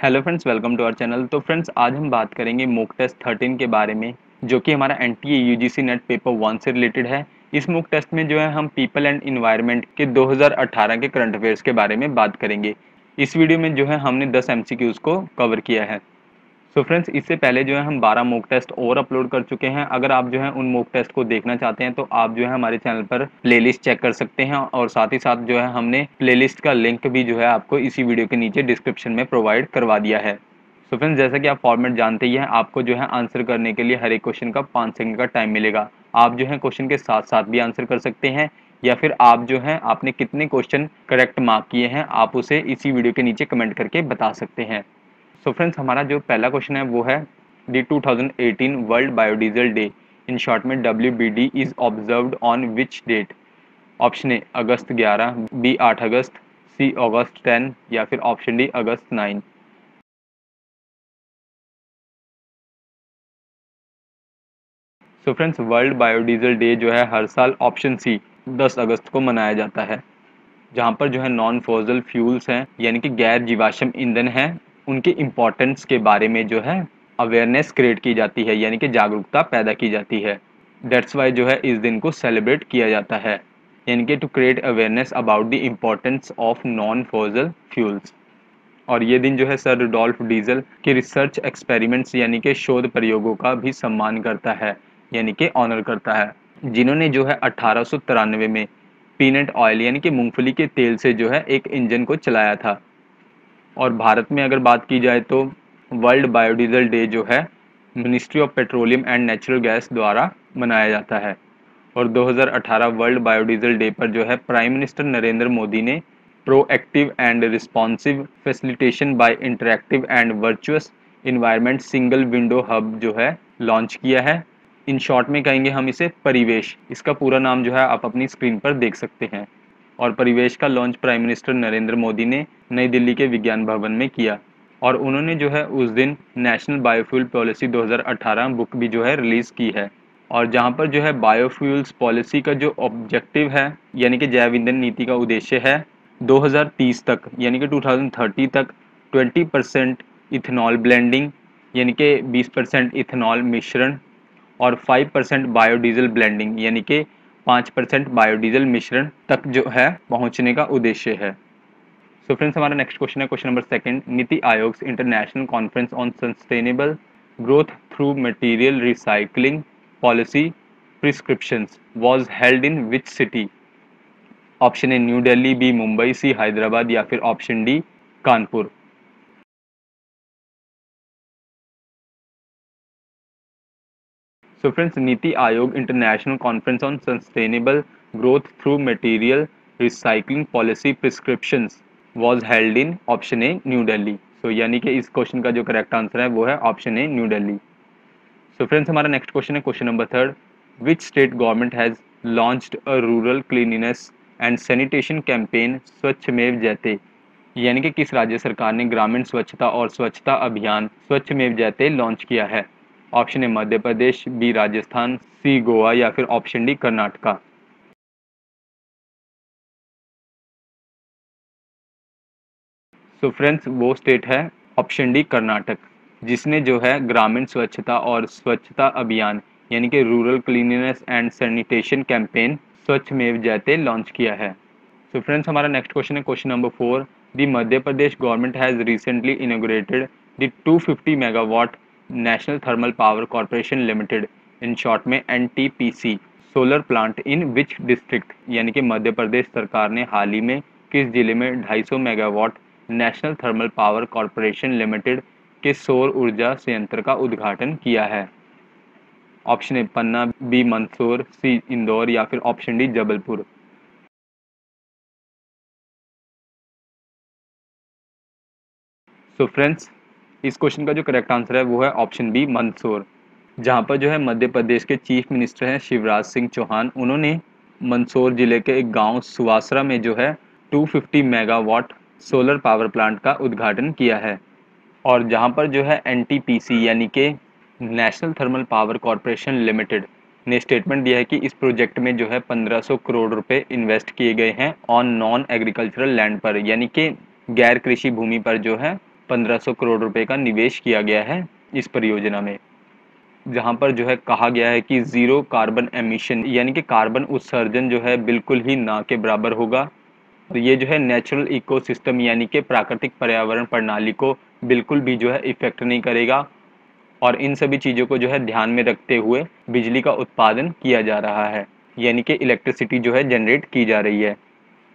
Hello friends welcome to our channel तो friends आज हम बात करेंगे मोक टेस्ट 13 के बारे में, जो कि हमारा N T A U G C NET paper one से रिलेटेड है। इस मोक टेस्ट में जो है, हम पीपल एंड इन्वायरमेंट के 2018 के करंट अफेयर्स के बारे में बात करेंगे। इस वीडियो में जो है, हमने 10 एम को कवर किया है। सो फ्रेंड्स इससे पहले जो है हम 12 मोक टेस्ट और अपलोड कर चुके हैं। अगर आप जो है उन मोक टेस्ट को देखना चाहते हैं तो आप जो है हमारे चैनल पर प्लेलिस्ट चेक कर सकते हैं और साथ ही साथ जो है हमने प्लेलिस्ट का लिंक भी जो है आपको इसी वीडियो के नीचे डिस्क्रिप्शन में प्रोवाइड करवा दिया है। सो so फ्रेंड्स जैसा कि आप फॉर्मेट जानते ही हैं, आपको जो है आंसर करने के लिए हर एक क्वेश्चन का पाँच सेकंड का टाइम मिलेगा। आप जो है क्वेश्चन के साथ साथ भी आंसर कर सकते हैं, या फिर आप जो है आपने कितने क्वेश्चन करेक्ट मार्क किए हैं, आप उसे इसी वीडियो के नीचे कमेंट करके बता सकते हैं। सो फ्रेंड्स हमारा जो पहला क्वेश्चन है, वो है D 2018 world biodiesel day in short में W B D is observed on which date option A August 11 B 8 August C August 10 या फिर option D August 9 so friends world biodiesel day जो है, हर साल ऑप्शन सी 10 अगस्त को मनाया जाता है। जहाँ पर जो है नॉन फोजल फ्यूल्स हैं, यानी कि गैर जीवाश्म ईंधन है उनके इम्पोर्टेंस के बारे में जो है अवेयरनेस क्रिएट की जाती है, यानी कि जागरूकता पैदा की जाती है। डेट्स वाई जो है इस दिन को सेलिब्रेट किया जाता है, यानी कि to create awareness about the importance of non fossil fuels और ये दिन जो है सर रुडोल्फ डीजल के रिसर्च एक्सपेरिमेंट्स यानी कि शोध प्रयोगों का भी सम्मान करता है, यानी कि ऑनर करता है। जिन्होंने जो है अठारह में पीनट ऑयल यानी कि मूंगफली के तेल से जो है एक इंजन को चलाया था। और भारत में अगर बात की जाए तो वर्ल्ड बायोडीजल डे जो है, ministry of petroleum and natural gas द्वारा मनाया जाता है। और 2018 वर्ल्ड बायोडीजल डे पर जो है, प्राइम मिनिस्टर नरेंद्र मोदी ने proactive and responsive facilitation by interactive and virtuous environment single window hub जो है, लॉन्च किया है। इन शॉर्ट में कहेंगे हम इसे परिवेश। इसका पूरा नाम जो है, आप अपनी स्क्रीन पर देख सकते हैं। और परिवेश का launch prime minister Narendra Modi ने नई दिल्ली के विज्ञान भवन में किया। और उन्होंने जो है उस दिन नेशनल बायोफ्यूल पॉलिसी 2018 बुक भी जो है रिलीज़ की है। और जहाँ पर जो है बायोफ्यूल्स पॉलिसी का जो ऑब्जेक्टिव है, यानी कि जैव ईंधन नीति का उद्देश्य है 2030 तक, यानी कि 2030 तक 20 परसेंट इथेनॉल ब्लेंडिंग यानी कि 20 परसेंट इथेनॉल मिश्रण और 5 परसेंट बायोडीजल ब्लेंडिंग यानी कि पाँच परसेंट बायोडीजल मिश्रण तक जो है पहुँचने का उद्देश्य है। सो फ्रेंड्स हमारा नेक्स्ट क्वेश्चन है question number second NITI Aayog international conference on sustainable growth through material recycling policy prescriptions was held in which city option A new Delhi B Mumbai C Hyderabad या फिर option D Kanpur so friends NITI Aayog international conference on sustainable growth through material recycling policy prescription was held in option A, new Delhi. So यानी कि इस question का जो correct answer है, वो है option A, new Delhi. So friends हमारा next question है question number third which state government has launched a rural cleanliness and sanitation campaign Swachh Mev Jayate यानी कि किस राज्य सरकार ने ग्रामीण स्वच्छता और स्वच्छता अभियान स्वच्छ मेव जयते लॉन्च किया है? Option A Madhya Pradesh, B Rajasthan, C Goa या फिर option D Karnataka. So friends वो स्टेट है ऑप्शन डी कर्नाटक, जिसने जो है ग्रामीण स्वच्छता और स्वच्छता अभियान, यानी कि rural cleanliness and sanitation campaign Swachh Mev Jayate launch किया है। सो so फ्रेंड्स हमारा नेक्स्ट क्वेश्चन है question number four the Madhya Pradesh government has recently inaugurated the 250 megawatt national thermal power corporation limited, in short में NTPC solar plant in which district, यानी कि मध्य प्रदेश सरकार ने हाल ही में किस ज़िले में 250 megawatt national thermal power corporation limited के सौर ऊर्जा संयंत्र का उद्घाटन किया है। Option A, Panna, B, Mandsaur, C, Indore, या फिर option D, Jabalpur. So friends इस क्वेश्चन का जो करेक्ट आंसर है वो है ऑप्शन बी, मंदसौर। जहाँ पर जो है मध्य प्रदेश के चीफ मिनिस्टर हैं शिवराज सिंह चौहान। उन्होंने मंदसौर ज़िले के एक गाँव सुवासरा में जो है 250 मेगावाट सोलर पावर प्लांट का उद्घाटन किया है। और जहाँ पर जो है एनटीपीसी यानी कि national thermal power corporation limited ने स्टेटमेंट दिया है कि इस प्रोजेक्ट में जो है 1500 करोड़ रुपए इन्वेस्ट किए गए हैं ऑन नॉन एग्रीकल्चरल लैंड पर, यानी कि गैर कृषि भूमि पर जो है 1500 करोड़ रुपए का निवेश किया गया है इस परियोजना में, जहाँ पर जो है कहा गया है कि ज़ीरो कार्बन एमिशन, यानी कि कार्बन उत्सर्जन जो है बिल्कुल ही ना के बराबर होगा। और ये जो है नेचुरल इकोसिस्टम, यानी कि प्राकृतिक पर्यावरण प्रणाली को बिल्कुल भी जो है इफ़ेक्ट नहीं करेगा, और इन सभी चीज़ों को जो है ध्यान में रखते हुए बिजली का उत्पादन किया जा रहा है, यानी कि इलेक्ट्रिसिटी जो है जनरेट की जा रही है।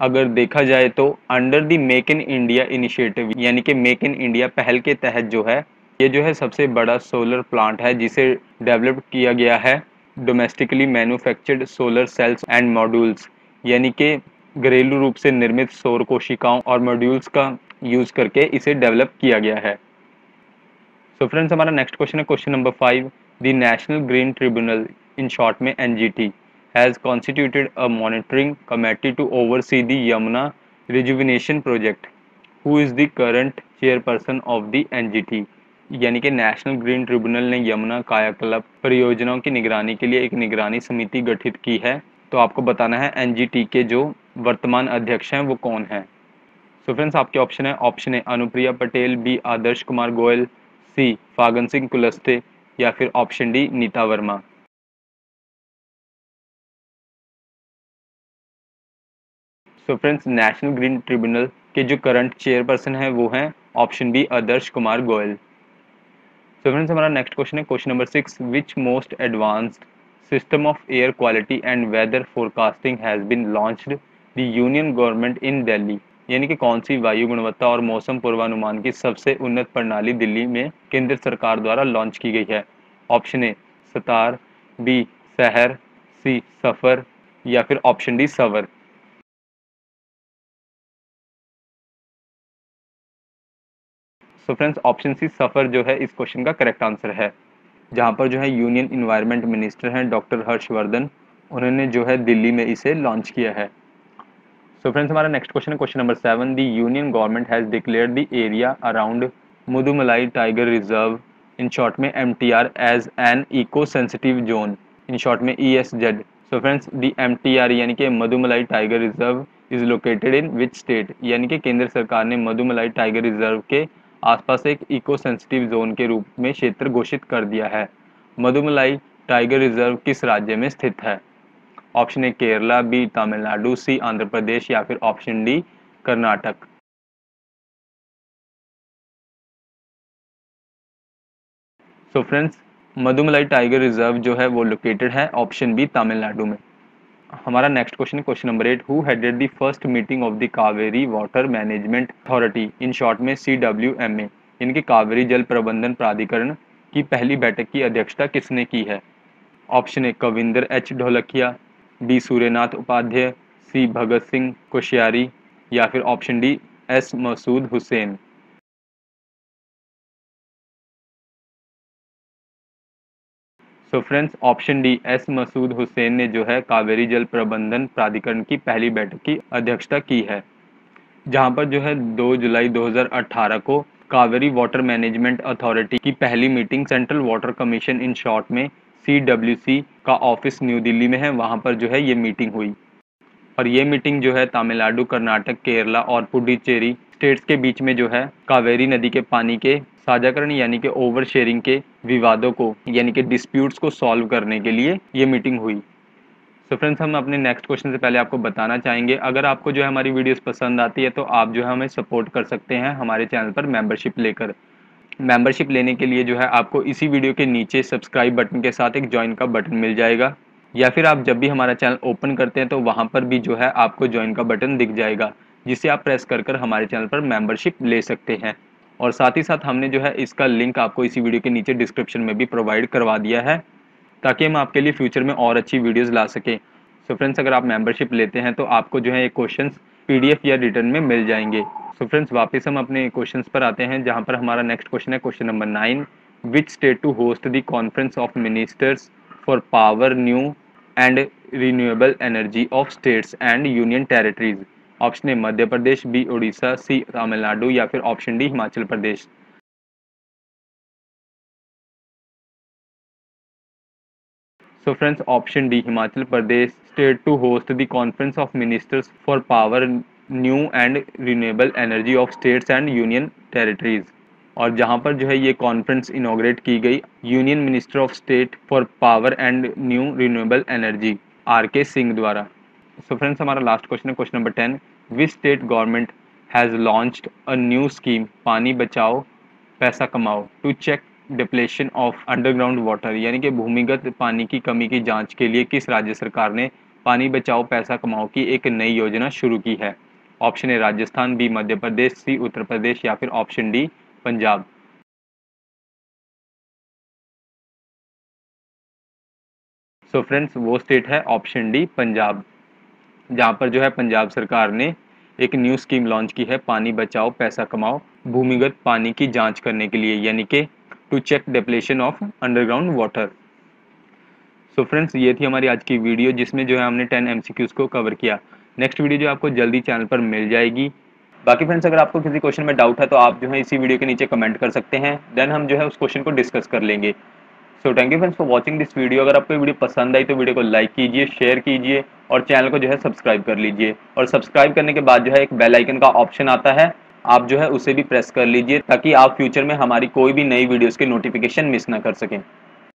अगर देखा जाए तो under the make in India initiative यानी कि मेक इन इंडिया पहल के तहत जो है, ये जो है सबसे बड़ा सोलर प्लांट है, जिसे डेवलप किया गया है domestically manufactured solar cells and modules यानी कि घरेलू रूप से निर्मित सौर कोशिकाओं और मॉड्यूल्स का यूज़ करके इसे डेवलप किया गया है। सो so फ्रेंड्स हमारा नेक्स्ट क्वेश्चन है question number five the national green tribunal in short में NGT has constituted a monitoring committee to oversee the Yamuna rejuvenation project who is the current chairperson of the NGT यानी कि national green tribunal ने यमुना कायाकल्प परियोजनाओं की निगरानी के लिए एक निगरानी समिति गठित की है। तो आपको बताना है एनजीटी के जो वर्तमान अध्यक्ष हैं, वो कौन है? सो so फ्रेंड्स आपके ऑप्शन है option A Anupriya Patel B Adarsh Kumar Goyal C Fagan Singh Kulaste या फिर option D Neeta Verma. So friends national green tribunal के जो करंट चेयरपर्सन है, वो हैं option B Adarsh Kumar Goyal. So friends हमारा next question है question number six which most advanced system of air quality and weather forecasting has been launched the union government in Delhi यानी कि कौन सी वायु गुणवत्ता और मौसम पूर्वानुमान की सबसे उन्नत प्रणाली दिल्ली में केंद्र सरकार द्वारा लॉन्च की गई है? ऑप्शन ए सतार बी शहर सी सफ़र, या फिर ऑप्शन डी सवर। सो फ्रेंड्स ऑप्शन सी सफ़र जो है, इस क्वेश्चन का करेक्ट आंसर है। जहाँ पर जो है यूनियन इन्वायरमेंट मिनिस्टर हैं डॉक्टर हर्षवर्धन, उन्होंने जो है, दिल्ली में इसे लॉन्च किया है। सो फ्रेंड्स हमारा नेक्स्ट क्वेश्चन है question number seven the union government has declare the area around Mudumalai tiger reserve in short में M T R as an eco sensitive zone in short में E S Z so friends the M T R यानी कि Mudumalai tiger reserve is located in which state यानी कि केंद्र सरकार ने Mudumalai tiger reserve के आसपास एक इको सेंसिटिव जोन के रूप में क्षेत्र घोषित कर दिया है। मधुमलाई टाइगर रिज़र्व किस राज्य में स्थित है? Option A Kerala B Tamil Nadu C Andhra Pradesh या फिर option D Karnataka so friends Mudumalai tiger reserve जो है वो लोकेटेड है ऑप्शन बी तमिलनाडु में। हमारा next question question number eight who headed the first meeting of the Kaveri water management authority in short में C W M A इनकी कावेरी जल प्रबंधन प्राधिकरण की पहली बैठक की अध्यक्षता किसने की है? Option A Kavinder H Dholakia. B Suryanath Upadhyay. C Bhagat Singh Koshyari. या फिर option D S Masood Hussain. So friends option D S Masood Hussain ने जो है कावेरी जल प्रबंधन प्राधिकरण की पहली बैठक की अध्यक्षता की है, जहाँ पर जो है 2 जुलाई 2018 को कावेरी वाटर मैनेजमेंट अथॉरिटी की पहली meeting central water commission in short में सी का ऑफ़िस न्यू दिल्ली में है, वहाँ पर जो है ये मीटिंग हुई। और ये मीटिंग जो है तमिलनाडु, कर्नाटक, केरला और पुडुचेरी स्टेट्स के बीच में जो है कावेरी नदी के पानी के साझाकरण यानी कि ओवर शेयरिंग के विवादों को, यानी कि डिस्प्यूट्स को सॉल्व करने के लिए ये मीटिंग हुई। सो so फ्रेंड्स हम अपने नेक्स्ट क्वेश्चन से पहले आपको बताना चाहेंगे। अगर आपको जो है हमारी वीडियोस पसंद आती है तो आप जो है हमें सपोर्ट कर सकते हैं हमारे चैनल पर मेंबरशिप लेकर। मेंबरशिप लेने के लिए जो है आपको इसी वीडियो के नीचे सब्सक्राइब बटन के साथ एक ज्वाइन का बटन मिल जाएगा। या फिर आप जब भी हमारा चैनल ओपन करते हैं तो वहाँ पर भी जो है आपको ज्वाइन का बटन दिख जाएगा, जिसे आप प्रेस कर कर हमारे चैनल पर मेंबरशिप ले सकते हैं। और साथ ही साथ हमने जो है इसका लिंक आपको इसी वीडियो के नीचे डिस्क्रिप्शन में भी प्रोवाइड करवा दिया है, ताकि हम आपके लिए फ्यूचर में और अच्छी वीडियोस ला सकें। सो so फ्रेंड्स अगर आप मेंबरशिप लेते हैं तो आपको जो है ये क्वेश्चन पीडीएफ या रिटर्न में मिल जाएँगे। सो so फ्रेंड्स वापस हम अपने क्वेश्चन पर आते हैं, जहाँ पर हमारा नेक्स्ट क्वेश्चन है question number nine which state to host the conference of ministers for power new and renewable energy of states and union territories option A, Madhya Pradesh, B, Orissa, C, Tamil Nadu या फिर option D, Himachal Pradesh. So friends option D Himachal Pradesh state to host the conference of ministers for power new and renewable energy of states and union territories और जहाँ पर जो है ये conference inaugurate की गई union minister of state for power and new renewable energy R K Singh द्वारा। So friends हमारा लास्ट क्वेश्चन है question number ten which state government has launched a new scheme Paani Bachao, Paisa Kamao to check depletion of underground water यानी कि भूमिगत पानी की कमी की जाँच के लिए किस राज्य सरकार ने पानी बचाओ, पैसा कमाओ की एक नई योजना शुरू की है? Option A Rajasthan B Madhya Pradesh C Uttar Pradesh, या फिर option D Punjab. So so friends वो स्टेट है ऑप्शन डी पंजाब. जहाँ पर जो है पंजाब सरकार ने एक न्यू स्कीम लॉन्च की है, पानी बचाओ, पैसा कमाओ, भूमिगत पानी की जाँच करने के लिए, यानी कि to check depletion of underground water so friends ये थी हमारी आज की वीडियो जिसमें जो है हमने 10 एमसीक्यूज को कवर किया। नेक्स्ट वीडियो जो आपको जल्दी चैनल पर मिल जाएगी। बाकी फ्रेंड्स अगर आपको किसी क्वेश्चन में डाउट है तो आप जो है इसी वीडियो के नीचे कमेंट कर सकते हैं। देन हम जो है उस क्वेश्चन को डिस्कस कर लेंगे। So thank you friends for watching this video अगर आपको वीडियो पसंद आई तो वीडियो को लाइक कीजिए शेयर कीजिए और चैनल को जो है सब्सक्राइब कर लीजिए। और सब्सक्राइब करने के बाद जो है एक बेल आइकन का ऑप्शन आता है, आप जो है उसे भी प्रेस कर लीजिए ताकि आप फ्यूचर में हमारी कोई भी नई वीडियोस के नोटिफिकेशन मिस ना कर सकें।